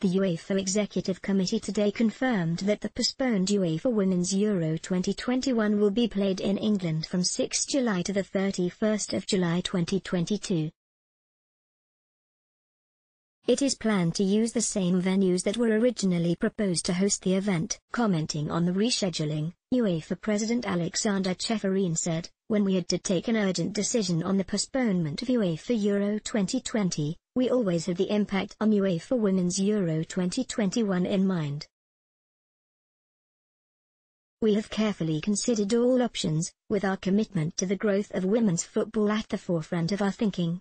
The UEFA Executive Committee today confirmed that the postponed UEFA Women's Euro 2021 will be played in England from 6 July to the 31st of July 2022. It is planned to use the same venues that were originally proposed to host the event. Commenting on the rescheduling, UEFA President Aleksander Ceferin said, when we had to take an urgent decision on the postponement of UEFA Euro 2020, we always had the impact on UEFA Women's Euro 2021 in mind. We have carefully considered all options, with our commitment to the growth of women's football at the forefront of our thinking.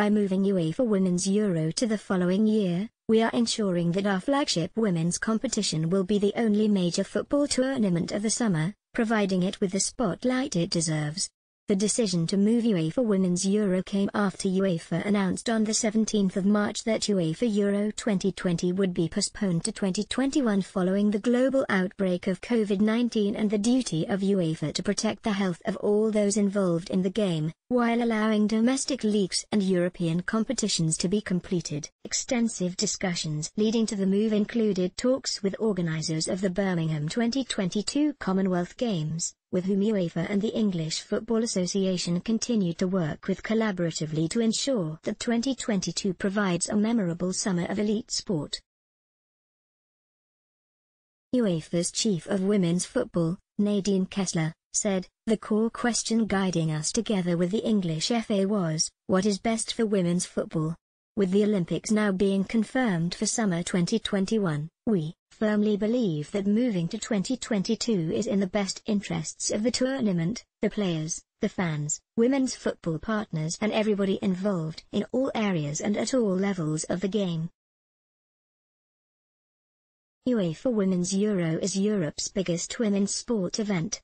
By moving UEFA Women's Euro to the following year, we are ensuring that our flagship women's competition will be the only major football tournament of the summer, providing it with the spotlight it deserves. The decision to move UEFA Women's Euro came after UEFA announced on the 17th of March that UEFA Euro 2020 would be postponed to 2021 following the global outbreak of COVID-19 and the duty of UEFA to protect the health of all those involved in the game, while allowing domestic leagues and European competitions to be completed. Extensive discussions leading to the move included talks with organizers of the Birmingham 2022 Commonwealth Games, with whom UEFA and the English Football Association continue to work with collaboratively to ensure that 2022 provides a memorable summer of elite sport. UEFA's chief of women's football, Nadine Kessler, said, The core question guiding us together with the English FA was, what is best for women's football? With the Olympics now being confirmed for summer 2021, we, firmly believe that moving to 2022 is in the best interests of the tournament, the players, the fans, women's football partners and everybody involved in all areas and at all levels of the game. UEFA Women's Euro is Europe's biggest women's sport event.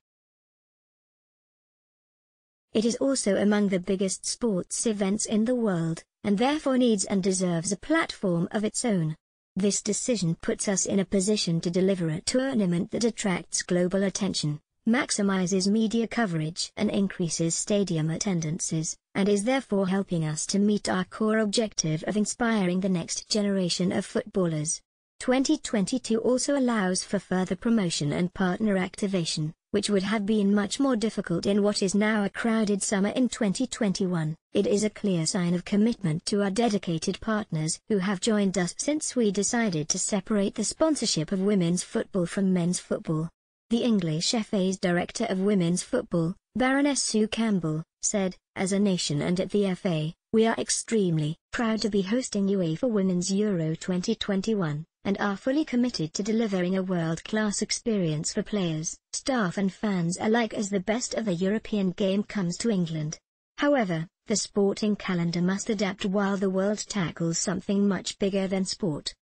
It is also among the biggest sports events in the world, and therefore needs and deserves a platform of its own. This decision puts us in a position to deliver a tournament that attracts global attention, maximizes media coverage and increases stadium attendances, and is therefore helping us to meet our core objective of inspiring the next generation of footballers. 2022 also allows for further promotion and partner activation, which would have been much more difficult in what is now a crowded summer in 2021. It is a clear sign of commitment to our dedicated partners who have joined us since we decided to separate the sponsorship of women's football from men's football. The English FA's Director of Women's Football, Baroness Sue Campbell, said, As a nation and at the FA, we are extremely proud to be hosting UEFA Women's Euro 2021 and are fully committed to delivering a world-class experience for players, staff and fans alike as the best of the European game comes to England. However, the sporting calendar must adapt while the world tackles something much bigger than sport.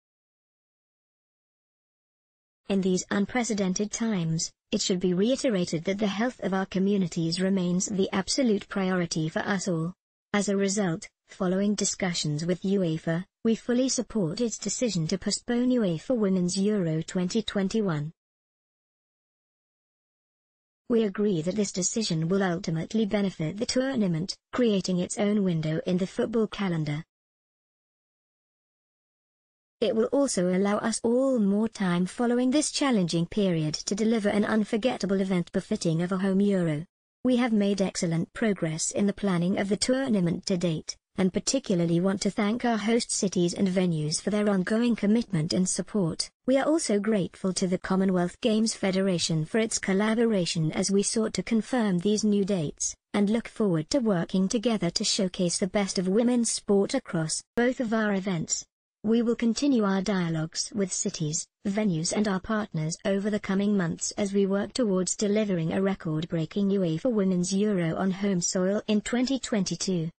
In these unprecedented times, it should be reiterated that the health of our communities remains the absolute priority for us all. As a result, following discussions with UEFA, we fully support its decision to postpone UEFA Women's Euro 2021. We agree that this decision will ultimately benefit the tournament, creating its own window in the football calendar. It will also allow us all more time following this challenging period to deliver an unforgettable event befitting of a home Euro. We have made excellent progress in the planning of the tournament to date and particularly want to thank our host cities and venues for their ongoing commitment and support. We are also grateful to the Commonwealth Games Federation for its collaboration as we sought to confirm these new dates, and look forward to working together to showcase the best of women's sport across both of our events. We will continue our dialogues with cities, venues and our partners over the coming months as we work towards delivering a record-breaking UEFA Women's Euro on home soil in 2022.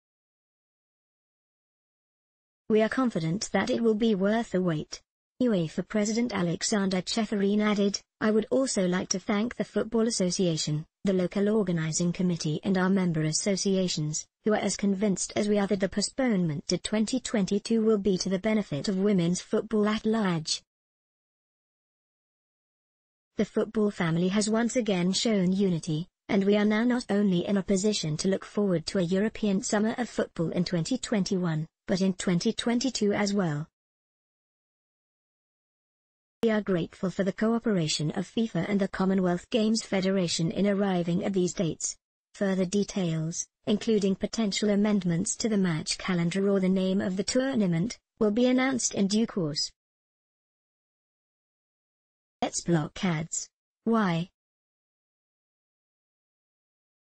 We are confident that it will be worth the wait. UEFA President Aleksander Ceferin added, I would also like to thank the Football Association, the local organizing committee and our member associations, who are as convinced as we are that the postponement to 2022 will be to the benefit of women's football at large. The football family has once again shown unity, and we are now not only in a position to look forward to a European summer of football in 2021, but in 2022 as well. We are grateful for the cooperation of FIFA and the Commonwealth Games Federation in arriving at these dates. Further details, including potential amendments to the match calendar or the name of the tournament, will be announced in due course. Let's block ads. Why?